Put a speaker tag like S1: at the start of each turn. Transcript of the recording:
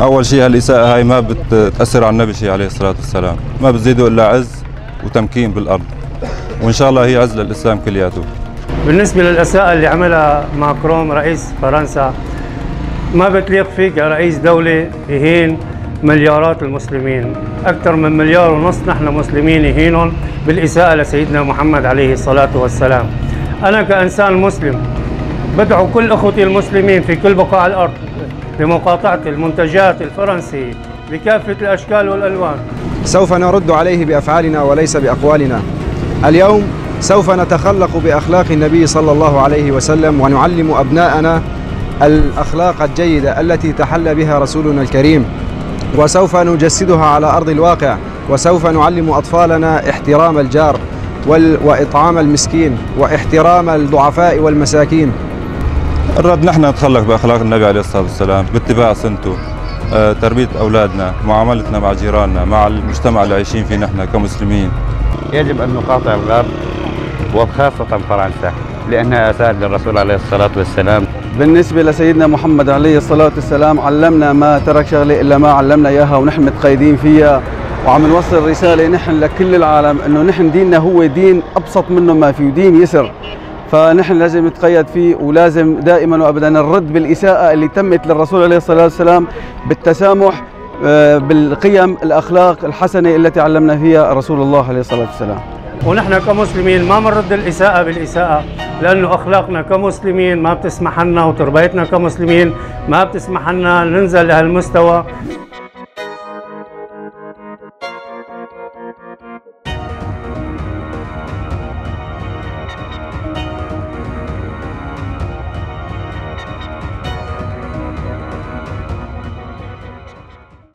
S1: أول شيء هالاساءه هاي ما بتأثر على النبي شيء عليه الصلاة والسلام؟ ما بتزيده إلا عز وتمكين بالأرض. وإن شاء الله هي عز للإسلام كلياته.
S2: بالنسبة للأساءة اللي عملها ماكرون رئيس فرنسا ما بتليق فيك يا رئيس دولة يهين مليارات المسلمين؟ أكثر من مليار ونص نحن مسلمين يهينهم بالإساءة لسيدنا محمد عليه الصلاة والسلام. أنا كإنسان مسلم بدعو كل أخوتي المسلمين في كل بقاع الأرض بمقاطعة المنتجات الفرنسية بكافة الأشكال والألوان.
S3: سوف نرد عليه بأفعالنا وليس بأقوالنا. اليوم سوف نتخلق بأخلاق النبي صلى الله عليه وسلم ونعلم أبناءنا الأخلاق الجيدة التي تحلى بها رسولنا الكريم. وسوف نجسدها على أرض الواقع وسوف نعلم أطفالنا احترام الجار. وإطعام المسكين واحترام الضعفاء والمساكين.
S1: الرد نحن نتخلق بأخلاق النبي عليه الصلاة والسلام باتباع سنته آه، تربية أولادنا معاملتنا مع جيراننا مع المجتمع اللي عايشين فيه نحن كمسلمين.
S4: يجب أن نقاطع الغرب وخاصة فرنسا لأنها اساءت للرسول عليه الصلاة والسلام.
S3: بالنسبة لسيدنا محمد عليه الصلاة والسلام علمنا ما ترك شغلة إلا ما علمنا إياها ونحن متقيدين فيها. وعم نوصل رسالة نحن لكل العالم إنه نحن ديننا هو دين أبسط منه ما فيه دين يسر. فنحن لازم نتقيد فيه ولازم دائما وابدا نرد بالإساءة اللي تمت للرسول عليه الصلاة والسلام بالتسامح آه، بالقيم الأخلاق الحسنة التي علمنا فيها رسول الله عليه الصلاة والسلام.
S2: ونحن كمسلمين ما بنرد الإساءة بالإساءة لأنه أخلاقنا كمسلمين ما بتسمح لنا وتربيتنا كمسلمين ما بتسمح لنا ننزل لهالمستوى. Thank you.